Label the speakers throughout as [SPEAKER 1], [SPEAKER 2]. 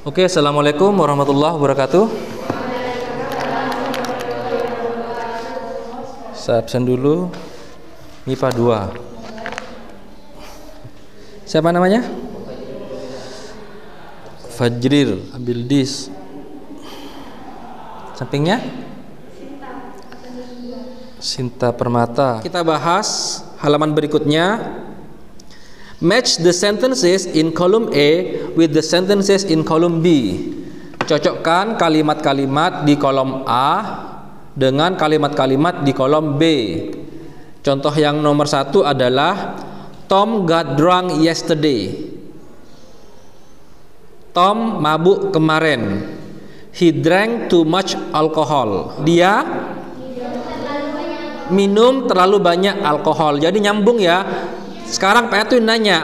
[SPEAKER 1] Oke, assalamualaikum warahmatullahi wabarakatuh. Saya absen dulu. MIPA 2. Siapa namanya? Fajril, ambil dis. Sampingnya? Sinta Permata. Kita bahas halaman berikutnya. Match the sentences in column A with the sentences in column B. Cocokkan kalimat-kalimat di kolom A dengan kalimat-kalimat di kolom B. Contoh yang nomor satu adalah Tom got drunk yesterday. Tom mabuk kemarin. He drank too much alcohol. Dia minum terlalu banyak alkohol. Jadi nyambung ya. Sekarang Pak Edwin nanya,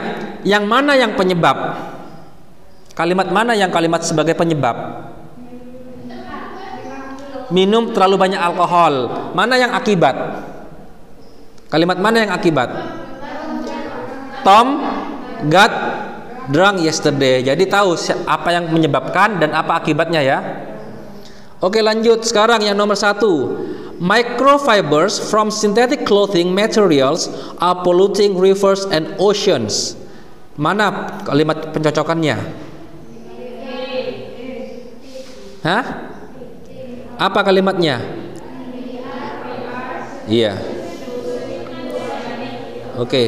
[SPEAKER 1] yang mana yang penyebab? Kalimat mana yang kalimat sebagai penyebab? Minum terlalu banyak alkohol. Mana yang akibat? Kalimat mana yang akibat? Tom got drunk yesterday. Jadi tahu apa yang menyebabkan dan apa akibatnya ya. Oke lanjut sekarang yang nomor satu Microfibers from synthetic clothing materials are polluting rivers and oceans. Mana kalimat pencocokannya? Hah? Apa kalimatnya? Iya. Oke. Okay.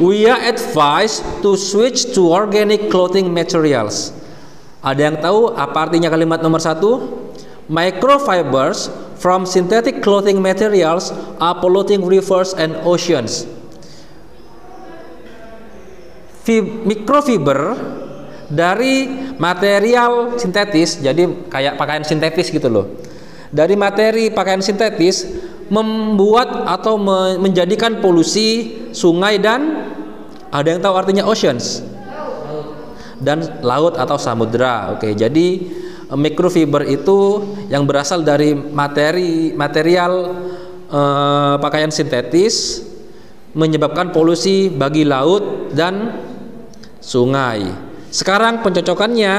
[SPEAKER 1] We are advised to switch to organic clothing materials. Ada yang tahu apa artinya kalimat nomor satu? Microfibers from synthetic clothing materials are polluting rivers and oceans. Microfiber dari material sintetis, jadi kayak pakaian sintetis gitu loh. Dari materi pakaian sintetis membuat atau menjadikan polusi sungai dan ada yang tahu artinya oceans dan laut atau samudra. Oke, jadi microfiber itu yang berasal dari materi material eh, pakaian sintetis menyebabkan polusi bagi laut dan sungai. Sekarang pencocokannya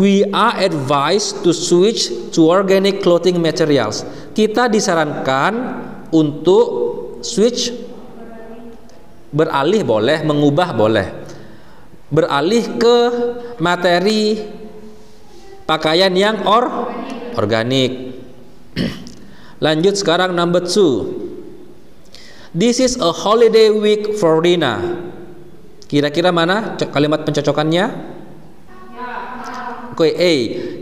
[SPEAKER 1] we are advised to switch to organic clothing materials. Kita disarankan untuk switch beralih boleh, mengubah boleh. Beralih ke materi pakaian yang or organik. Lanjut sekarang number two. This is a holiday week for Rina. Kira-kira mana kalimat pencocokannya? Oke, okay, A.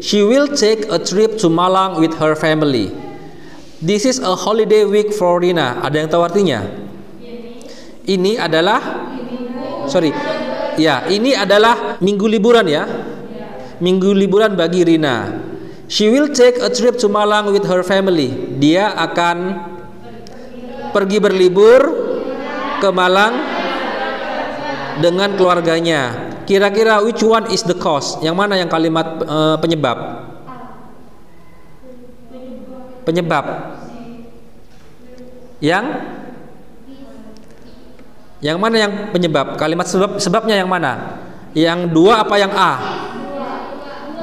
[SPEAKER 1] She will take a trip to Malang with her family. This is a holiday week for Rina. Ada yang tahu artinya? Ini adalah sorry. Ya, ini adalah minggu liburan ya minggu liburan bagi Rina. She will take a trip to Malang with her family. Dia akan pergi berlibur ke Malang dengan keluarganya. Kira-kira which one is the cause? Yang mana yang kalimat uh, penyebab? Penyebab. Yang Yang mana yang penyebab? Kalimat sebab sebabnya yang mana? Yang dua apa yang A?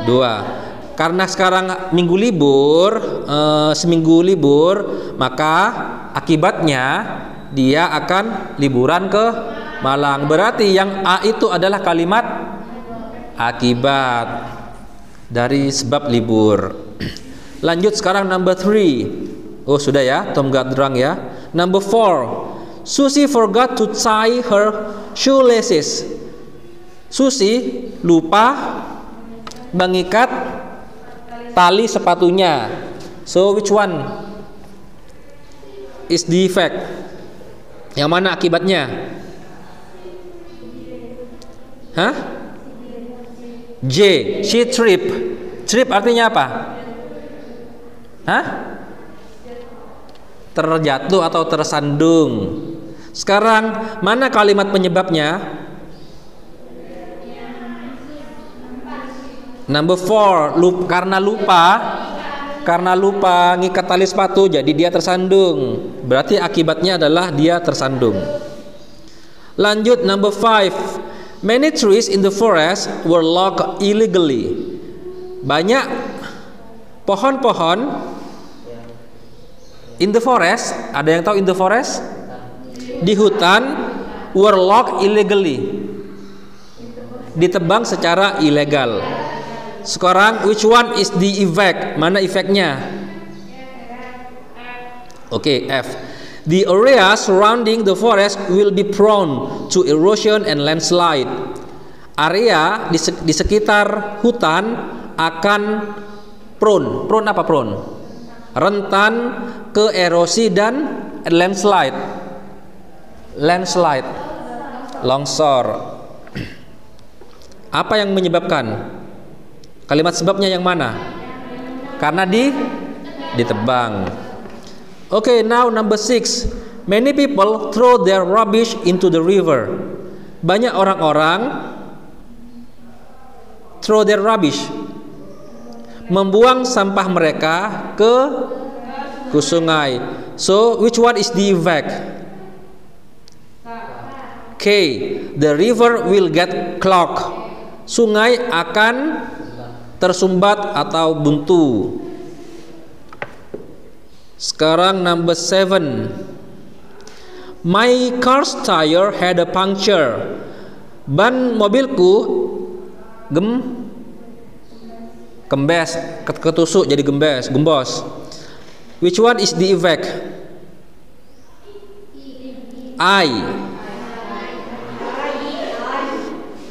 [SPEAKER 1] Dua. Karena sekarang minggu libur, e, seminggu libur, maka akibatnya dia akan liburan ke Malang. Berarti yang A itu adalah kalimat akibat dari sebab libur. Lanjut sekarang number three. Oh sudah ya, Tom got drunk ya. Number four. Susie forgot to tie her shoelaces. Susi lupa mengikat tali sepatunya. So which one is the effect? Yang mana akibatnya? Hah? J. She trip. Trip artinya apa? Hah? Terjatuh atau tersandung. Sekarang mana kalimat penyebabnya? Number four, lup, karena lupa, karena lupa ngikat tali sepatu, jadi dia tersandung. Berarti akibatnya adalah dia tersandung. Lanjut number five, Many trees in the forest were logged illegally. Banyak pohon-pohon in the forest, ada yang tahu in the forest? Di hutan were logged illegally. Ditebang secara ilegal. Sekarang which one is the effect? Mana efeknya? Oke, okay, F. The area surrounding the forest will be prone to erosion and landslide. Area di, di sekitar hutan akan prone. Prone apa prone? Rentan ke erosi dan landslide. Landslide. Longsor. Apa yang menyebabkan? Kalimat sebabnya yang mana? Karena di ditebang. Okay, now number six. Many people throw their rubbish into the river. Banyak orang-orang throw their rubbish, membuang sampah mereka ke ke sungai. So, which one is the effect? K. The river will get clogged. Sungai akan tersumbat atau buntu. Sekarang number seven. My car's tire had a puncture. Ban mobilku gem gembes ketusuk jadi gembes gembos. Which one is the effect? I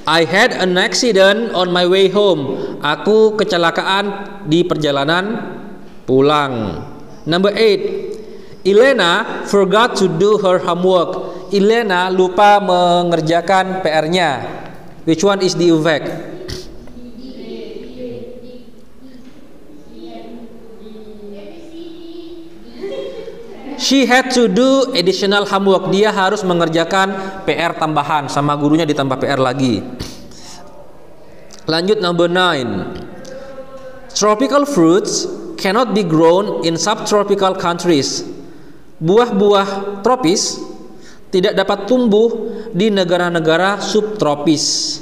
[SPEAKER 1] I had an accident on my way home. Aku kecelakaan di perjalanan pulang. Number eight, Elena forgot to do her homework. Elena lupa mengerjakan PR-nya. Which one is the effect? She had to do additional homework. Dia harus mengerjakan PR tambahan sama gurunya ditambah PR lagi. Lanjut number nine. Tropical fruits cannot be grown in subtropical countries. Buah-buah tropis tidak dapat tumbuh di negara-negara subtropis.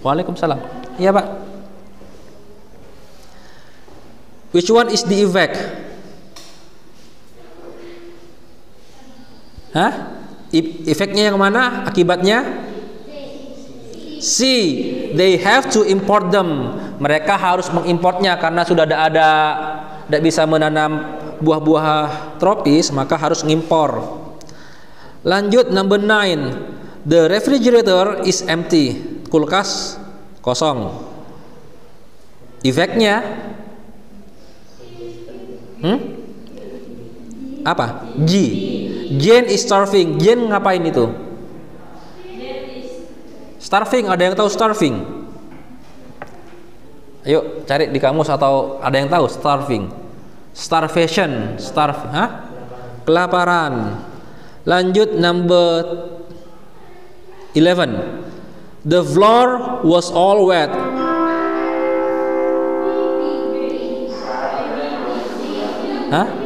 [SPEAKER 1] Waalaikumsalam. Iya, Pak. Which one is the effect? Hah? Efeknya yang mana? Akibatnya? C. They have to import them. Mereka harus mengimportnya karena sudah ada, ada tidak bisa menanam buah-buah tropis maka harus ngimpor lanjut number nine the refrigerator is empty kulkas kosong efeknya hmm? Apa G Jane is starving Jane ngapain itu starving ada yang tahu starving Ayo cari di kamus atau ada yang tahu starving. Starvation, starve, ha? Kelaparan. Lanjut number 11. The floor was all wet. Hah?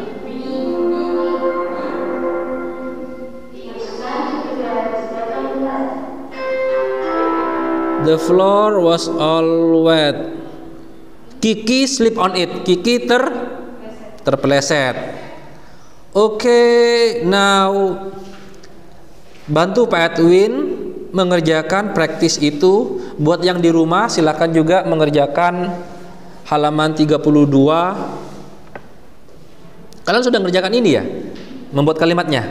[SPEAKER 1] The floor was all wet. Kiki slip on it. Kiki ter terpeleset. Oke, okay, now bantu Pak Edwin mengerjakan praktis itu. Buat yang di rumah silakan juga mengerjakan halaman 32. Kalian sudah mengerjakan ini ya? Membuat kalimatnya?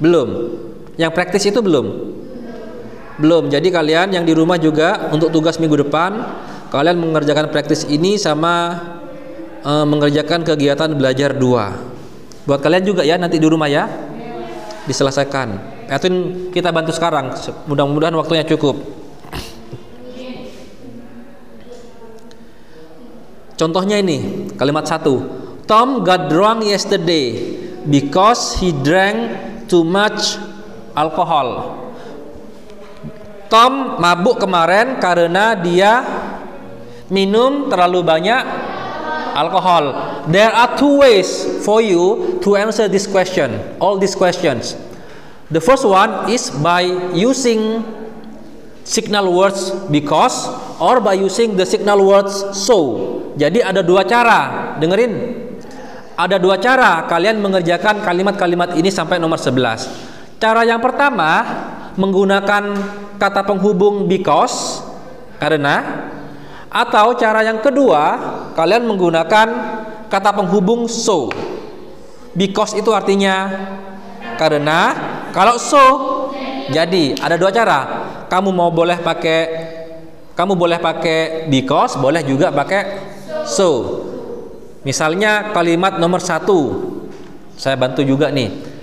[SPEAKER 1] Belum. Yang praktis itu belum? Belum. Jadi kalian yang di rumah juga untuk tugas minggu depan kalian mengerjakan praktis ini sama uh, mengerjakan kegiatan belajar dua. Buat kalian juga ya nanti di rumah ya. Diselesaikan. Edwin kita bantu sekarang. Mudah-mudahan waktunya cukup. Contohnya ini kalimat satu. Tom got drunk yesterday because he drank too much alcohol Tom mabuk kemarin karena dia minum terlalu banyak alkohol. There are two ways for you to answer this question, all these questions. The first one is by using signal words because or by using the signal words so. Jadi ada dua cara, dengerin. Ada dua cara kalian mengerjakan kalimat-kalimat ini sampai nomor 11. Cara yang pertama menggunakan kata penghubung because karena atau cara yang kedua kalian menggunakan kata penghubung so. Because itu artinya karena. Kalau so jadi ada dua cara. Kamu mau boleh pakai kamu boleh pakai because boleh juga pakai so. Misalnya kalimat nomor satu. Saya bantu juga nih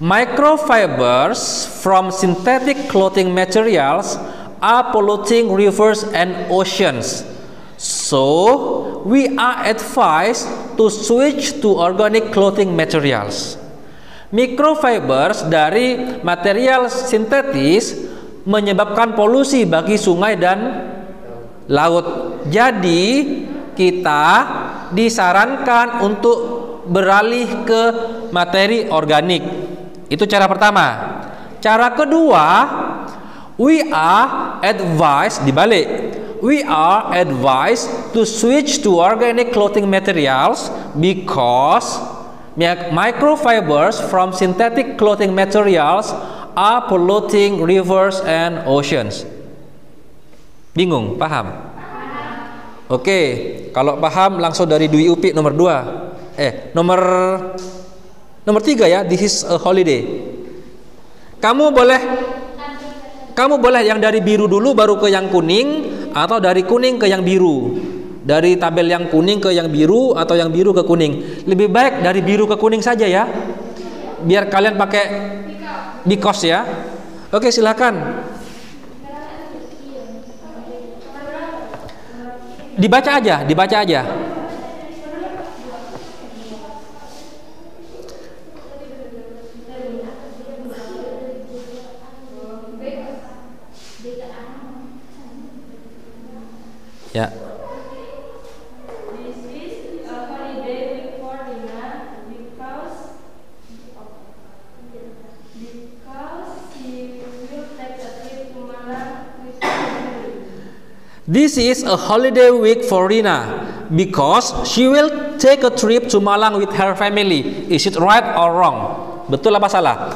[SPEAKER 1] microfibers from synthetic clothing materials are polluting rivers and oceans so we are advised to switch to organic clothing materials Microfibers dari material sintetis menyebabkan polusi bagi sungai dan laut. Jadi, kita disarankan untuk beralih ke materi organik. Itu cara pertama. Cara kedua, we are advised dibalik. We are advised to switch to organic clothing materials because Microfibers from synthetic clothing materials are polluting rivers and oceans. Bingung? Paham? Oke, kalau paham langsung dari Dwi Upi nomor 2. Eh, nomor nomor 3 ya, this is a holiday. Kamu boleh kamu boleh yang dari biru dulu baru ke yang kuning atau dari kuning ke yang biru. Dari tabel yang kuning ke yang biru atau yang biru ke kuning. Lebih baik dari biru ke kuning saja ya. Biar kalian pakai because ya. Oke silakan. Dibaca aja dibaca aja ya This is a holiday week for Rina because she will take a trip to Malang with her family. Is it right or wrong? Betul apa salah?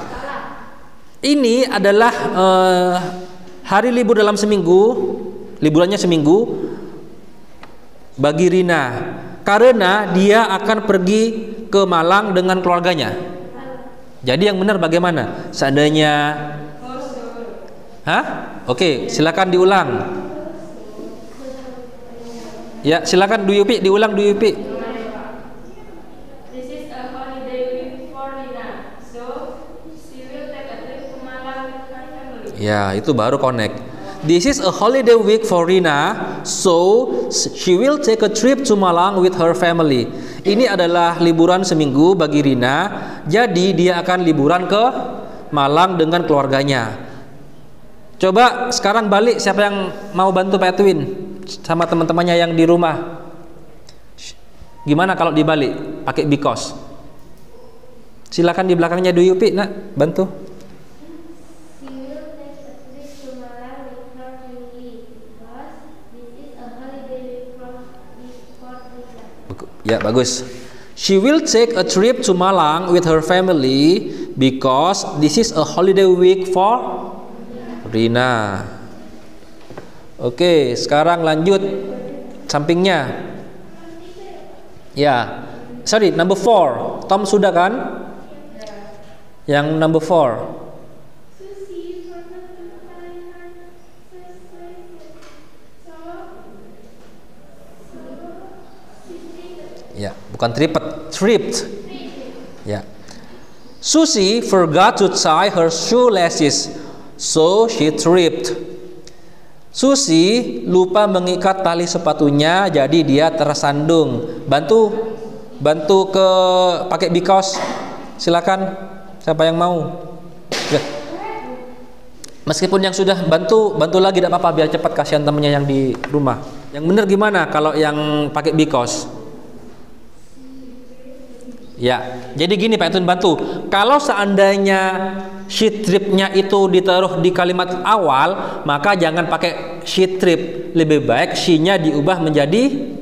[SPEAKER 1] Ini adalah uh, hari libur dalam seminggu, liburannya seminggu bagi Rina karena dia akan pergi ke Malang dengan keluarganya. Jadi yang benar bagaimana? Seandainya Hah? Oke, silakan diulang. Ya, silakan Du Yupi diulang Du Yupi. Ya, itu baru connect. This is a holiday week for Rina, so she will take a trip to Malang with her family. Ini adalah liburan seminggu bagi Rina, jadi dia akan liburan ke Malang dengan keluarganya. Coba sekarang balik siapa yang mau bantu Pak Edwin? sama teman-temannya yang di rumah gimana kalau dibalik pakai because silakan di belakangnya Duyupi nak bantu Ya bagus. She will take a trip to Malang with her family because this is a holiday week for Rina. Oke, sekarang lanjut sampingnya. Ya, sorry, number four. Tom sudah kan? Yang number four. Ya, bukan tripet, tripped. Ya. Susie forgot to tie her shoelaces, so she tripped. Susi lupa mengikat tali sepatunya jadi dia tersandung. Bantu bantu ke pakai because. Silakan siapa yang mau. Ya. Meskipun yang sudah bantu bantu lagi tidak apa-apa biar cepat kasihan temannya yang di rumah. Yang benar gimana kalau yang pakai because? Ya, jadi gini Pak Tun bantu. Kalau seandainya she trip-nya itu ditaruh di kalimat awal, maka jangan pakai she trip. Lebih baik she-nya diubah menjadi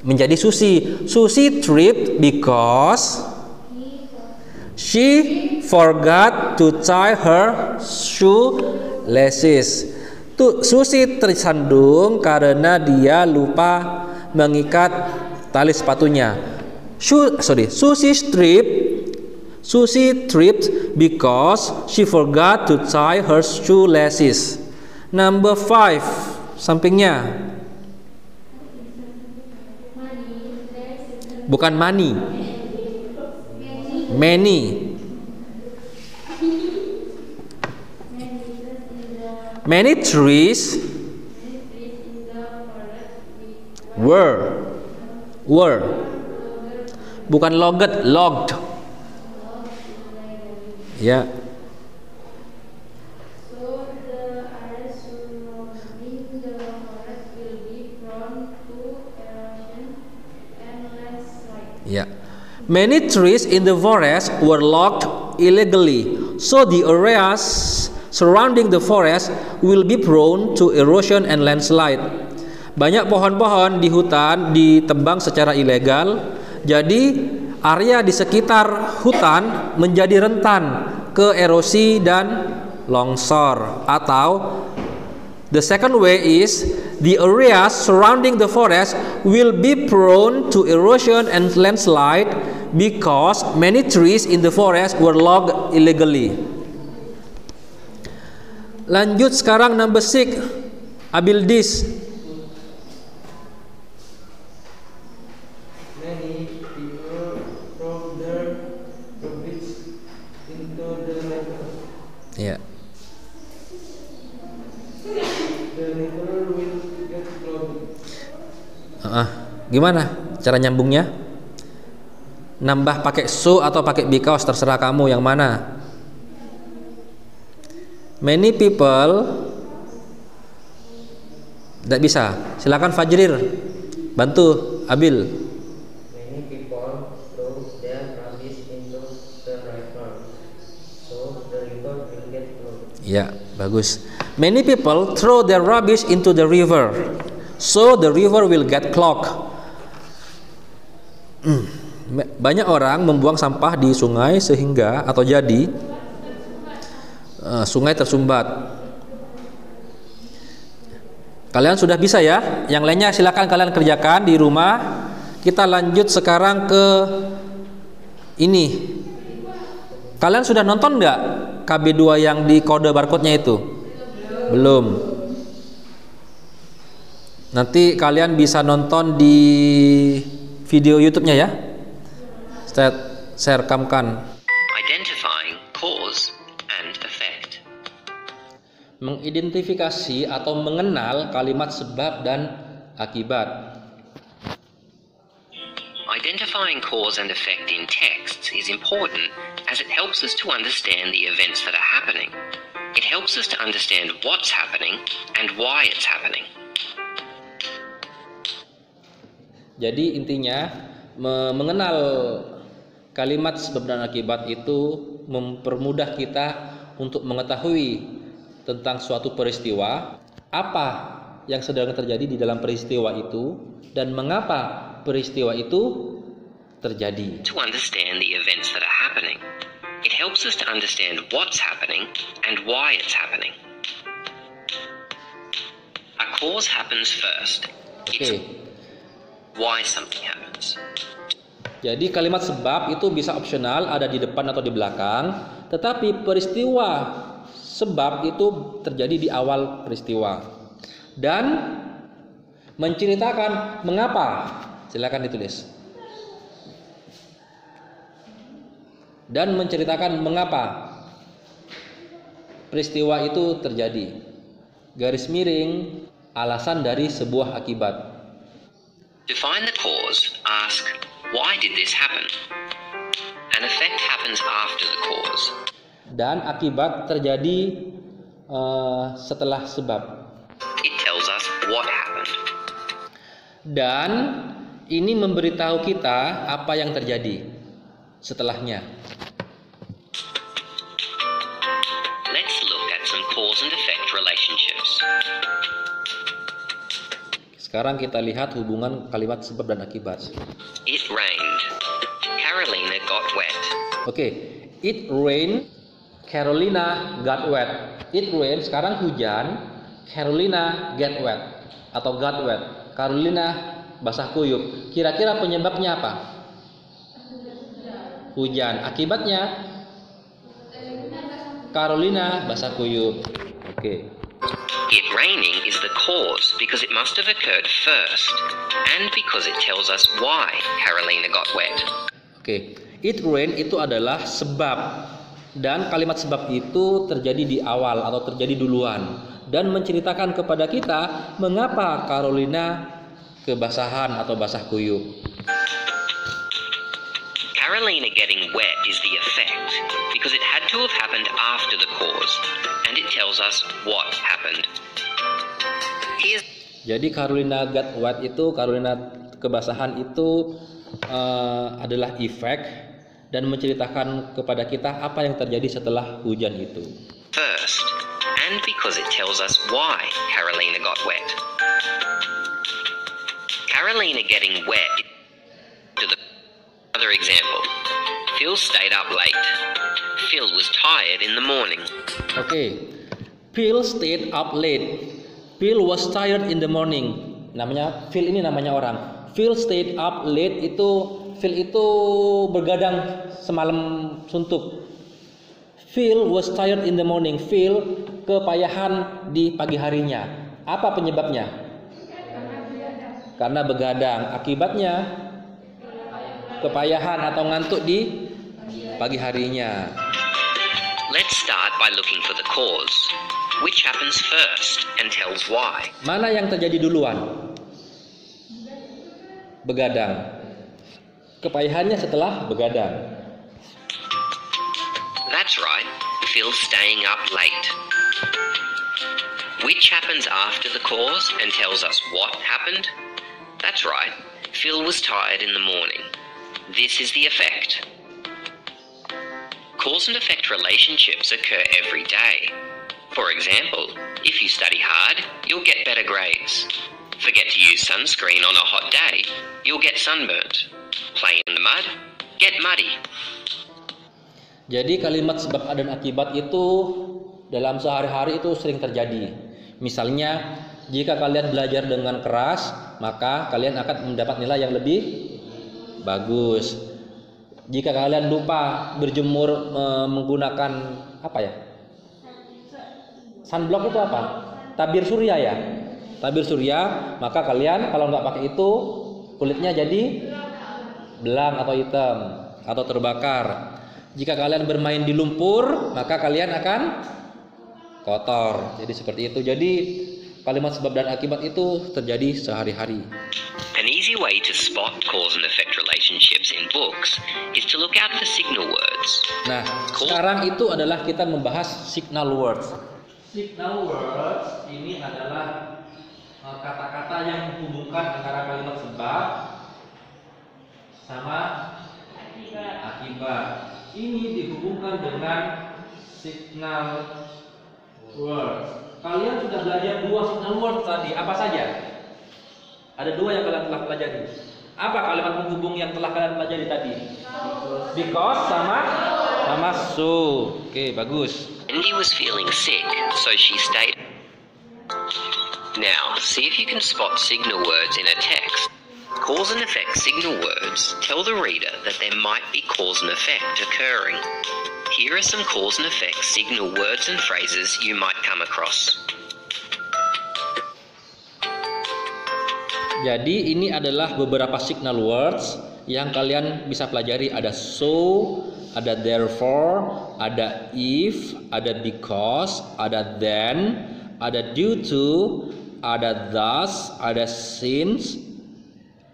[SPEAKER 1] menjadi Susi. Susi tripped because she forgot to tie her shoelaces. Tuh, Susi tersandung karena dia lupa mengikat tali sepatunya. Su, sorry, Susi tripped Susie tripped because she forgot to tie her shoelaces. Number five, sampingnya. Bukan money. Many. Many trees were were bukan logged logged Ya. Yeah. Many trees in the forest were logged illegally, so the areas surrounding the forest will be prone to erosion and landslide. Banyak pohon-pohon di hutan ditebang secara ilegal, jadi area di sekitar hutan menjadi rentan ke erosi dan longsor atau the second way is the areas surrounding the forest will be prone to erosion and landslide because many trees in the forest were logged illegally. Lanjut sekarang number six Abildis Gimana cara nyambungnya? Nambah pakai so atau pakai because terserah kamu yang mana. Many people tidak bisa. Silakan Fajrir bantu Abil. Many people throw their rubbish into the river, so the river will get flooded. Ya, bagus. Many people throw their rubbish into the river, so the river will get clogged. Hmm. banyak orang membuang sampah di sungai sehingga atau jadi uh, sungai tersumbat. Kalian sudah bisa ya? Yang lainnya silakan kalian kerjakan di rumah. Kita lanjut sekarang ke ini. Kalian sudah nonton nggak KB2 yang di kode barcode-nya itu? Belum. Nanti kalian bisa nonton di video YouTube-nya ya. Saya, saya rekamkan. Identifying cause and effect. Mengidentifikasi atau mengenal kalimat sebab dan akibat. Identifying cause and effect in texts is important as it helps us to understand the events that are happening. It helps us to understand what's happening and why it's happening. Jadi intinya mengenal kalimat sebab dan akibat itu mempermudah kita untuk mengetahui tentang suatu peristiwa, apa yang sedang terjadi di dalam peristiwa itu dan mengapa peristiwa itu terjadi. To understand the events that are happening, it helps us to understand what's happening and why it's happening. A cause happens first. Okay why something happens. Jadi kalimat sebab itu bisa opsional ada di depan atau di belakang, tetapi peristiwa sebab itu terjadi di awal peristiwa. Dan menceritakan mengapa. Silakan ditulis. Dan menceritakan mengapa peristiwa itu terjadi. Garis miring alasan dari sebuah akibat. To find the cause, ask, why did this happen? An effect happens after the cause. Dan akibat terjadi uh, setelah sebab. It tells us what happened. Dan ini memberitahu kita apa yang terjadi setelahnya. Sekarang kita lihat hubungan kalimat sebab dan akibat.
[SPEAKER 2] It rained. Carolina got wet.
[SPEAKER 1] Oke, it rain, Carolina got wet. It rain, sekarang hujan, Carolina get wet atau got wet. Carolina basah kuyup. Kira-kira penyebabnya apa? Hujan. Akibatnya Carolina basah kuyup. Oke.
[SPEAKER 2] It raining is the cause because it must have occurred first and because it tells us why Carolina got wet.
[SPEAKER 1] Oke, it rain itu adalah sebab dan kalimat sebab itu terjadi di awal atau terjadi duluan dan menceritakan kepada kita mengapa Carolina kebasahan atau basah kuyup.
[SPEAKER 2] Carolina getting wet is the effect to have happened after the cause and it tells us what happened. Here's
[SPEAKER 1] Jadi Carolina got wet itu Carolina kebasahan itu eh, adalah efek dan menceritakan kepada kita apa yang terjadi setelah hujan itu.
[SPEAKER 2] first and because it tells us why Carolina got wet. Carolina getting wet to the other example. Phil stayed up late. Phil was tired in the morning.
[SPEAKER 1] Oke. Phil stayed up late. Phil was tired in the morning. Namanya Phil ini namanya orang. Phil stayed up late itu Phil itu bergadang semalam suntuk. Phil was tired in the morning. Phil kepayahan di pagi harinya. Apa penyebabnya? Karena begadang. Akibatnya kepayahan atau ngantuk di pagi harinya.
[SPEAKER 2] Let's start by looking for the cause, which happens first and tells why.
[SPEAKER 1] Mana yang terjadi duluan? Begadang. Kepayahannya setelah begadang.
[SPEAKER 2] That's right, Phil staying up late. Which happens after the cause and tells us what happened? That's right, Phil was tired in the morning. This is the effect. Cause and effect relationships occur every day. For example, if you study hard, you'll get better grades. Forget to use sunscreen on a hot day, you'll get sunburnt. Play in the mud, get muddy.
[SPEAKER 1] Jadi kalimat sebab dan akibat itu dalam sehari-hari itu sering terjadi. Misalnya, jika kalian belajar dengan keras, maka kalian akan mendapat nilai yang lebih bagus. Jika kalian lupa berjemur eh, menggunakan apa ya? Sunblock itu apa? Tabir surya ya. Tabir surya, maka kalian kalau nggak pakai itu kulitnya jadi belang atau hitam atau terbakar. Jika kalian bermain di lumpur, maka kalian akan kotor. Jadi seperti itu. Jadi kalimat sebab dan akibat itu terjadi sehari-hari.
[SPEAKER 2] Easy way to spot cause and effect relationships in books is to look out for signal words.
[SPEAKER 1] Nah, sekarang itu adalah kita membahas signal words. Signal words ini adalah eh, kata-kata yang menghubungkan antara kalimat sebab sama akibat. Ini dihubungkan dengan signal words. Kalian sudah belajar dua signal words tadi. Apa saja? Ada dua yang kalian telah pelajari. Apa kalimat yang telah kalian pelajari tadi? Because sama sama so. Oke, bagus.
[SPEAKER 2] Wendy was feeling sick, so she stayed. Now, see if you can spot signal words in a text. Cause and effect signal words tell the reader that there might be cause and effect occurring. Here are some cause and effect signal words and phrases you might come across.
[SPEAKER 1] Jadi ini adalah beberapa signal words yang kalian bisa pelajari ada so, ada therefore, ada if, ada because, ada then, ada due to, ada thus, ada since,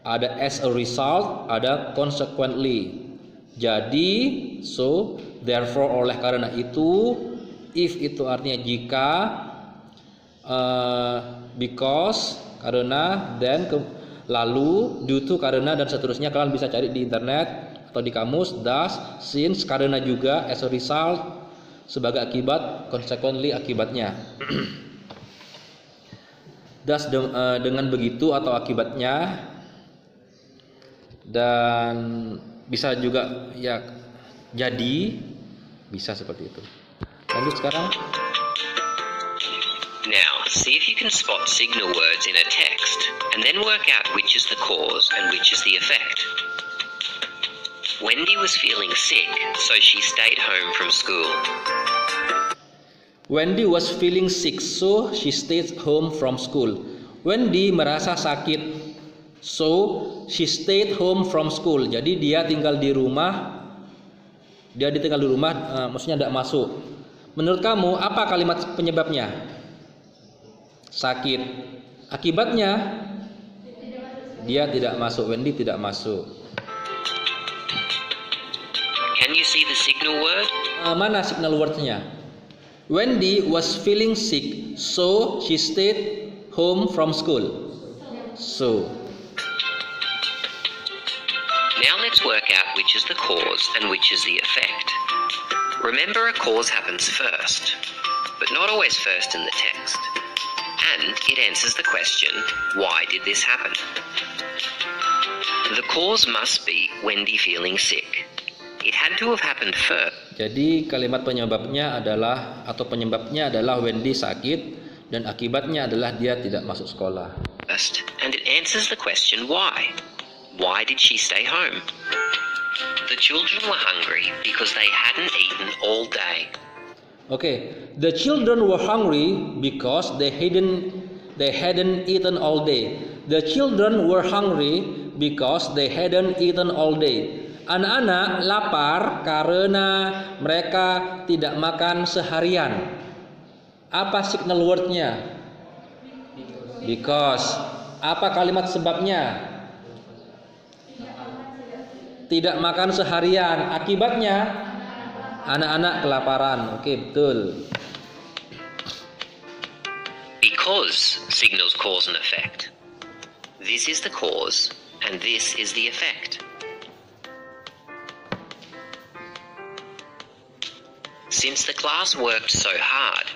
[SPEAKER 1] ada as a result, ada consequently. Jadi so, therefore oleh karena itu, if itu artinya jika, eh, because karena then ke, lalu due to karena dan seterusnya kalian bisa cari di internet atau di kamus thus since karena juga as a result sebagai akibat, consequently akibatnya. Thus de, uh, dengan begitu atau akibatnya dan bisa juga ya jadi bisa seperti itu. Lanjut sekarang.
[SPEAKER 2] See if you can spot signal words in a text and then work out which is the cause and which is the effect. Wendy was feeling sick, so she stayed home from school.
[SPEAKER 1] Wendy was feeling sick, so she stayed home from school. Wendy merasa sakit, so she stayed home from school. Jadi dia tinggal di rumah. Dia ditinggal di rumah, uh, maksudnya tidak masuk. Menurut kamu apa kalimat penyebabnya? Sakit. Akibatnya dia tidak masuk. Wendy tidak masuk.
[SPEAKER 2] Can you see the signal word?
[SPEAKER 1] Uh, mana signal wordnya? Wendy was feeling sick, so she stayed home from school. So.
[SPEAKER 2] Now let's work out which is the cause and which is the effect. Remember, a cause happens first, but not always first in the text. And it answers the question why did this happen? The cause must be Wendy feeling sick. It had to have happened first.
[SPEAKER 1] Jadi kalimat penyebabnya adalah atau penyebabnya adalah Wendy sakit dan akibatnya adalah dia tidak masuk sekolah.
[SPEAKER 2] And it answers the question why. Why did she stay home? The children were hungry because they hadn't eaten all day.
[SPEAKER 1] Okay, the children were hungry because they hadn't they hadn't eaten all day. The children were hungry because they hadn't eaten all day. Anak-anak lapar karena mereka tidak makan seharian. Apa signal wordnya? Because. Apa kalimat sebabnya? Tidak makan seharian. Akibatnya anak-anak kelaparan. Oke, betul.
[SPEAKER 2] Because signals cause and effect. This is the cause and this is the effect. Since the class worked so hard,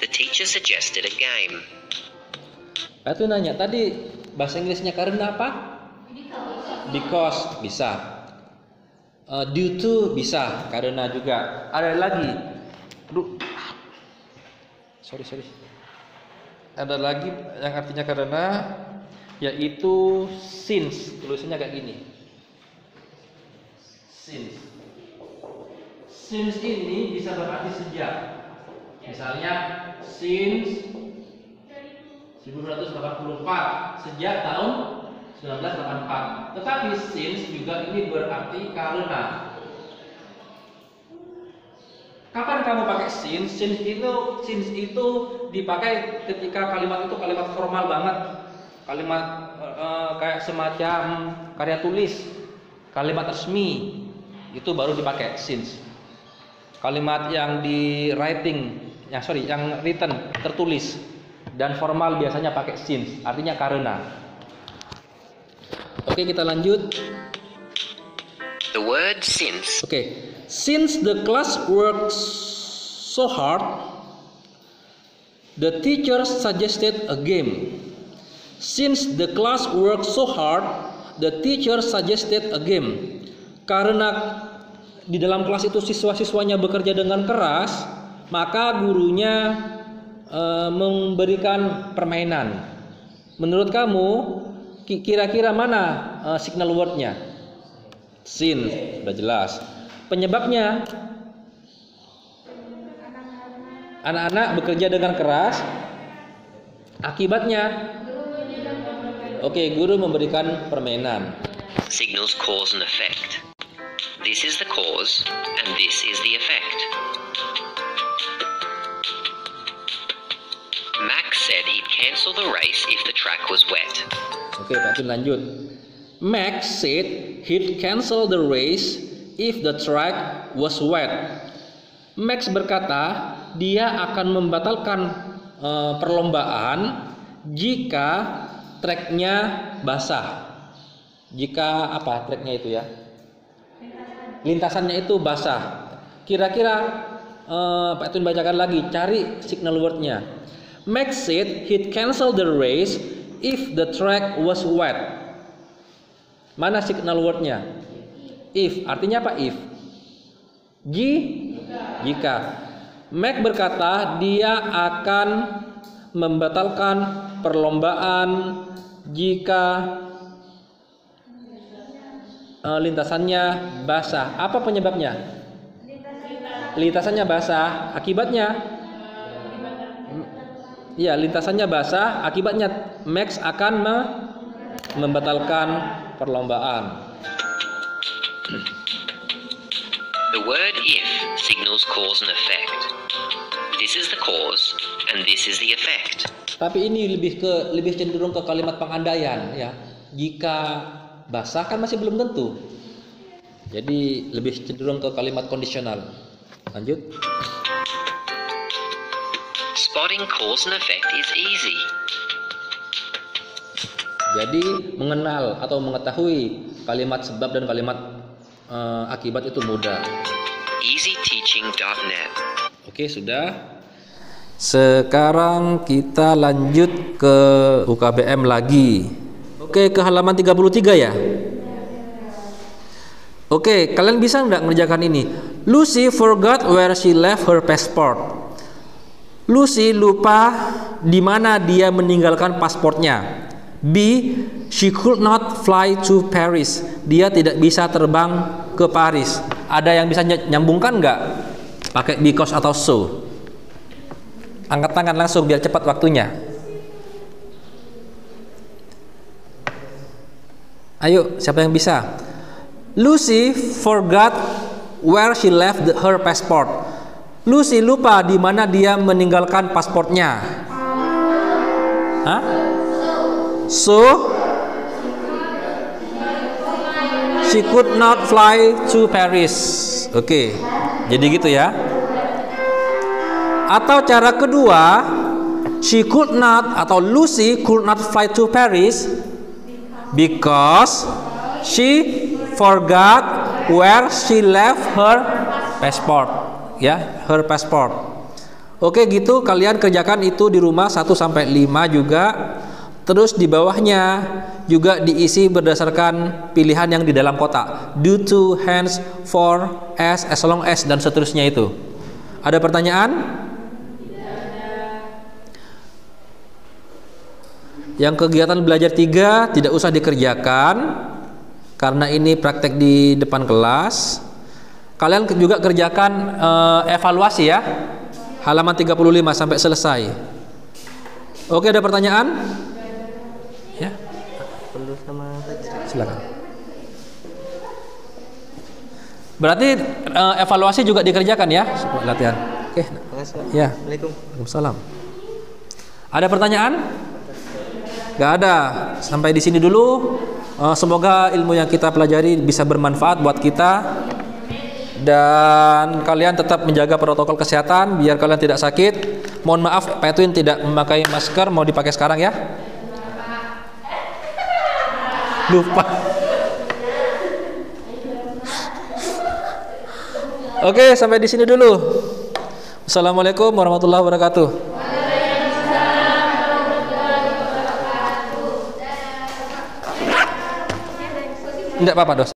[SPEAKER 2] the teacher suggested a game.
[SPEAKER 1] Itu nanya tadi bahasa Inggrisnya karena apa? Because bisa. Uh, due to bisa karena juga. Ada lagi. Aduh. Sorry sorry. Ada lagi yang artinya karena yaitu since tulisannya kayak gini. Since since ini bisa berarti sejak. Misalnya since 1984 sejak tahun 1984. Tetapi since juga ini berarti karena. Kapan kamu pakai since? Since itu since itu dipakai ketika kalimat itu kalimat formal banget. Kalimat uh, kayak semacam karya tulis, kalimat resmi. Itu baru dipakai since kalimat yang di writing yang sorry yang written tertulis dan formal biasanya pakai since artinya karena oke kita lanjut.
[SPEAKER 2] The word since.
[SPEAKER 1] Oke since the class works so hard the teacher suggested a game. Since the class works so hard the teacher suggested a game. Karena di dalam kelas itu siswa-siswanya bekerja dengan keras, maka gurunya e, memberikan permainan. Menurut kamu kira-kira mana e, signal wordnya? Sin, sudah jelas. Penyebabnya anak-anak bekerja dengan keras. Akibatnya Oke, okay, guru memberikan permainan.
[SPEAKER 2] Signals cause and effect. This is the cause, and this is the effect. Max said he'd cancel the race if the track was wet.
[SPEAKER 1] Oke, Pak lanjut. Max said he'd cancel the race if the track was wet. Max berkata dia akan membatalkan uh, perlombaan jika treknya basah. Jika apa treknya itu ya? lintasannya itu basah. Kira-kira uh, Pak Tun bacakan lagi, cari signal wordnya. Max said he'd cancel the race if the track was wet. Mana signal wordnya? If, artinya apa if? J, jika. Mac berkata dia akan membatalkan perlombaan jika uh, lintasannya basah. Apa penyebabnya? Lintasannya basah. Akibatnya? Ya, lintasannya basah. Akibatnya Max akan me membatalkan perlombaan.
[SPEAKER 2] The word if signals cause and effect. This is the cause and this is the effect.
[SPEAKER 1] Tapi ini lebih ke lebih cenderung ke kalimat pengandaian ya. Jika basah kan masih belum tentu. Jadi lebih cenderung ke kalimat kondisional. Lanjut.
[SPEAKER 2] Spotting cause and effect is easy.
[SPEAKER 1] Jadi mengenal atau mengetahui kalimat sebab dan kalimat uh, akibat itu mudah.
[SPEAKER 2] EasyTeaching.net.
[SPEAKER 1] Oke, sudah. Sekarang kita lanjut ke UKBM lagi. Oke, ke halaman 33 ya. Oke, kalian bisa nggak mengerjakan ini? Lucy forgot where she left her passport. Lucy lupa di mana dia meninggalkan pasportnya. B. She could not fly to Paris. Dia tidak bisa terbang ke Paris. Ada yang bisa nyambungkan nggak? Pakai because atau so. Angkat tangan langsung biar cepat waktunya. Ayo, siapa yang bisa? Lucy forgot where she left her passport. Lucy lupa di mana dia meninggalkan pasportnya. Hah? So she could not fly to Paris. Oke. Okay. Jadi gitu ya. Atau cara kedua, she could not atau Lucy could not fly to Paris because she forgot where she left her passport. Ya, her passport. Oke, gitu kalian kerjakan itu di rumah 1 sampai 5 juga. Terus di bawahnya juga diisi berdasarkan pilihan yang di dalam kotak. Do to, hands, for, as, as long as dan seterusnya itu. Ada pertanyaan? Yang kegiatan belajar tiga tidak usah dikerjakan karena ini praktek di depan kelas. Kalian juga kerjakan uh, evaluasi ya. Halaman 35 sampai selesai. Oke, ada pertanyaan? Ya.
[SPEAKER 3] Perlu sama
[SPEAKER 1] Silakan. Berarti uh, evaluasi juga dikerjakan ya latihan. Oke. Ya.
[SPEAKER 3] Assalamualaikum.
[SPEAKER 1] Waalaikumsalam. Ada pertanyaan? Gak ada. Sampai di sini dulu. Uh, semoga ilmu yang kita pelajari bisa bermanfaat buat kita dan kalian tetap menjaga protokol kesehatan biar kalian tidak sakit. Mohon maaf Pak Edwin tidak memakai masker, mau dipakai sekarang ya. Lupa. Oke, sampai di sini dulu. Assalamualaikum warahmatullahi wabarakatuh. Tidak apa-apa, Dos.